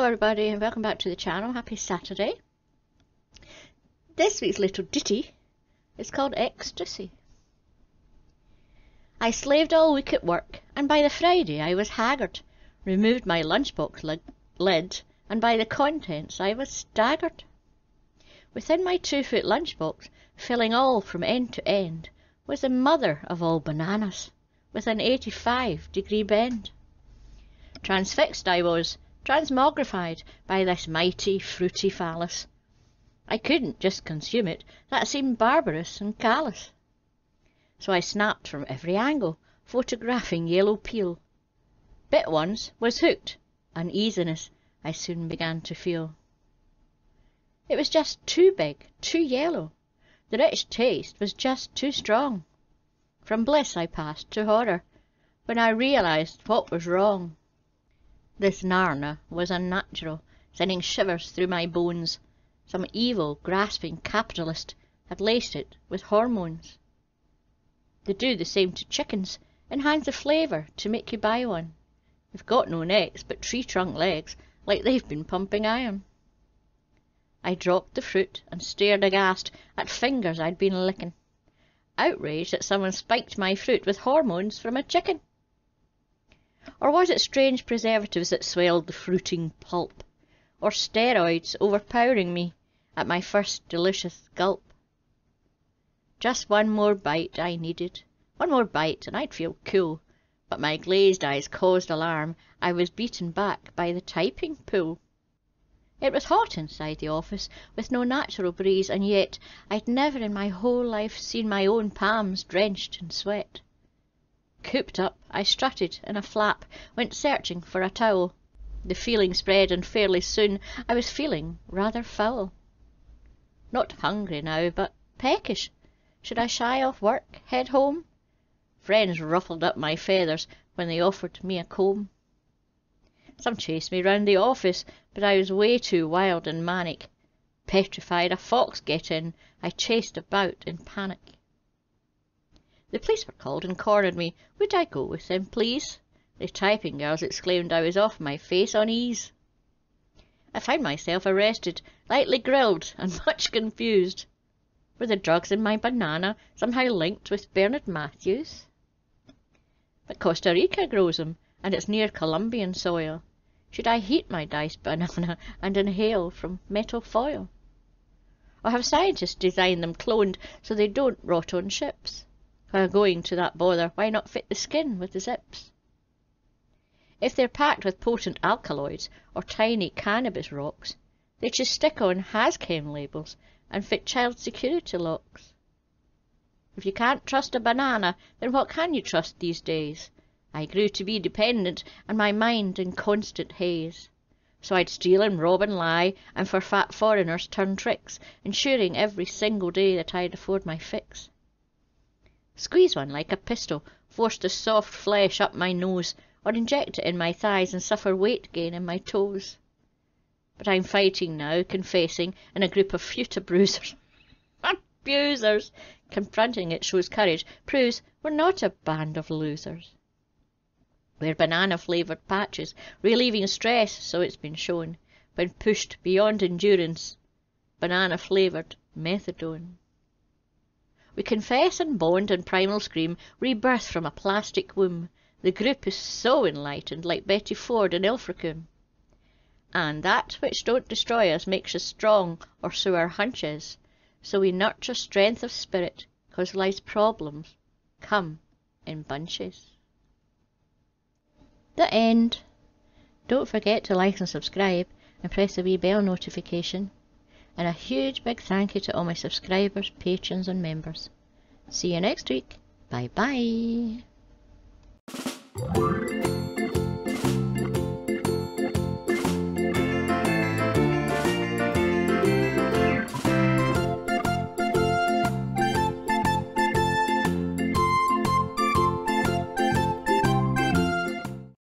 Hello everybody and welcome back to the channel. Happy Saturday. This week's little ditty is called Ecstasy. I slaved all week at work and by the Friday I was haggard, removed my lunchbox lid and by the contents I was staggered. Within my two-foot lunchbox, filling all from end to end, was the mother of all bananas, with an 85 degree bend. Transfixed I was, transmogrified by this mighty fruity phallus. I couldn't just consume it, that seemed barbarous and callous. So I snapped from every angle, photographing yellow peel. Bit once, was hooked, uneasiness I soon began to feel. It was just too big, too yellow. The rich taste was just too strong. From bliss I passed to horror, when I realized what was wrong. This Narna was unnatural, sending shivers through my bones. Some evil, grasping capitalist had laced it with hormones. They do the same to chickens, enhance the flavour to make you buy one. They've got no necks but tree trunk legs, like they've been pumping iron. I dropped the fruit and stared aghast at fingers I'd been licking, outraged that someone spiked my fruit with hormones from a chicken. Or was it strange preservatives that swelled the fruiting pulp, or steroids overpowering me at my first delicious gulp? Just one more bite I needed, one more bite and I'd feel cool, but my glazed eyes caused alarm. I was beaten back by the typing pool. It was hot inside the office, with no natural breeze, and yet I'd never in my whole life seen my own palms drenched in sweat. Cooped up, I strutted in a flap, went searching for a towel. The feeling spread, and fairly soon I was feeling rather foul. Not hungry now, but peckish. Should I shy off work, head home? Friends ruffled up my feathers when they offered me a comb. Some chased me round the office, but I was way too wild and manic. Petrified a fox get in, I chased about in panic. The police were called and cornered me. Would I go with them, please? The typing girls exclaimed I was off my face on ease. I found myself arrested, lightly grilled, and much confused. Were the drugs in my banana somehow linked with Bernard Matthews? But Costa Rica grows them, and it's near Colombian soil. Should I heat my diced banana and inhale from metal foil? Or have scientists designed them cloned so they don't rot on ships? While going to that bother, why not fit the skin with the zips? If they're packed with potent alkaloids or tiny cannabis rocks, they should stick on HazChem labels and fit child security locks. If you can't trust a banana, then what can you trust these days? I grew to be dependent, and my mind in constant haze. So I'd steal and rob and lie, and for fat foreigners turn tricks, ensuring every single day that I'd afford my fix. Squeeze one like a pistol, force the soft flesh up my nose, or inject it in my thighs and suffer weight gain in my toes. But I'm fighting now, confessing, in a group of future bruisers. Abusers! Confronting it shows courage, proves we're not a band of losers. We're banana-flavoured patches, relieving stress, so it's been shown, when pushed beyond endurance. Banana-flavoured methadone. We confess and bond and primal scream, rebirth from a plastic womb. The group is so enlightened, like Betty Ford in Ilfracombe. And that which don't destroy us makes us strong, or so our hunch is. So we nurture strength of spirit, cause life's problems come in bunches. The end. Don't forget to like and subscribe, and press the wee bell notification. And a huge big thank you to all my subscribers, patrons, and members. See you next week. Bye bye.